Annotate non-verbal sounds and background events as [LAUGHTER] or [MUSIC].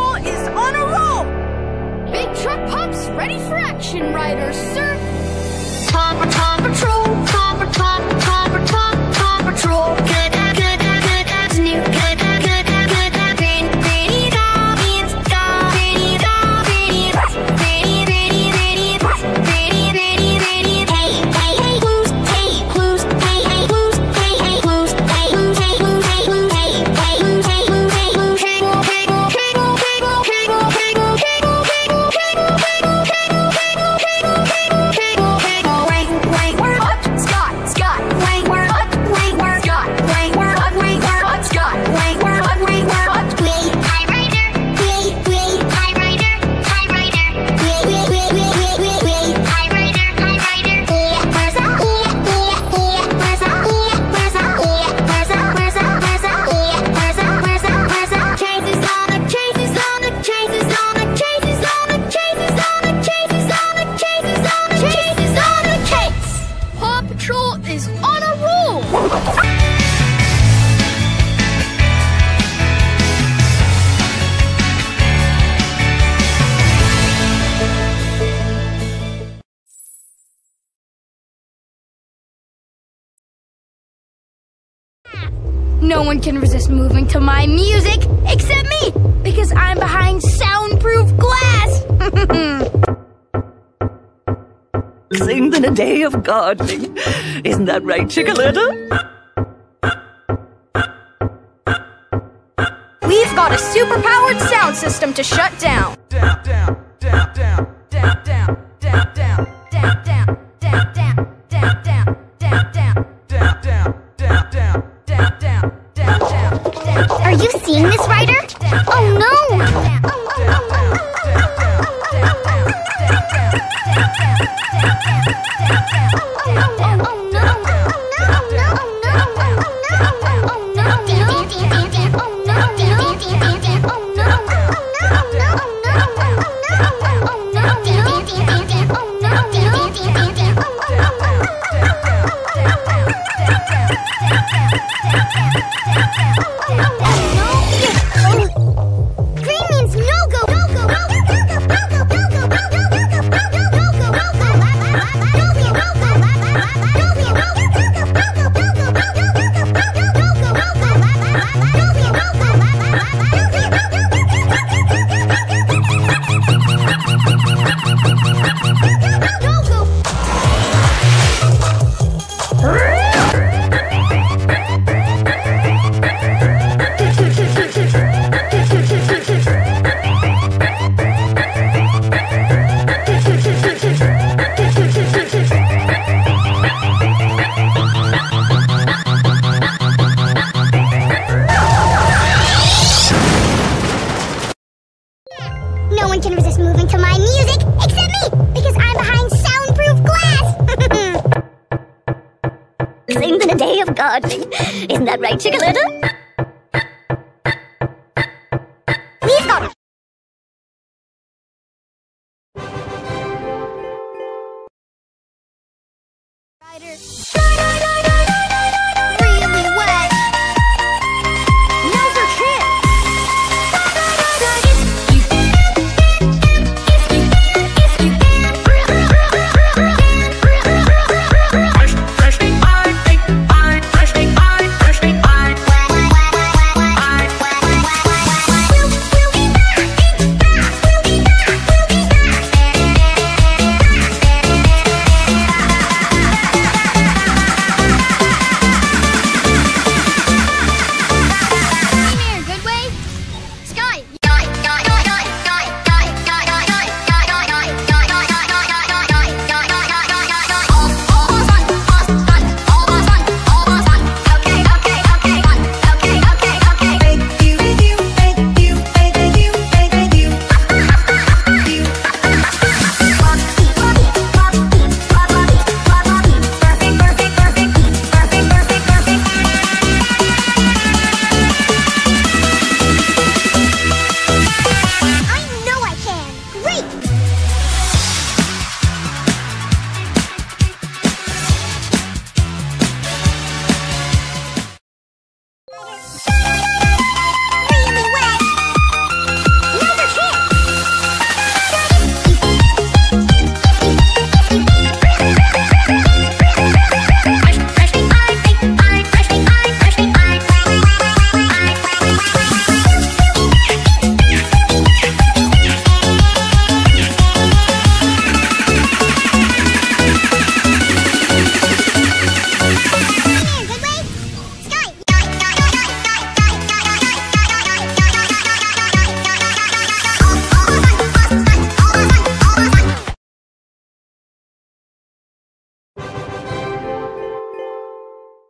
Carol is on a roll! Big Truck Pups ready for action, riders, sir! Tom, Tom Patrol, No one can resist moving to my music except me because I'm behind soundproof glass. [LAUGHS] thing than a day of gardening. Isn't that right, Chickaletta? We've got a superpowered sound system to shut down. down, down. day of God. Isn't that right, Chickaletta? We've got... Ryder.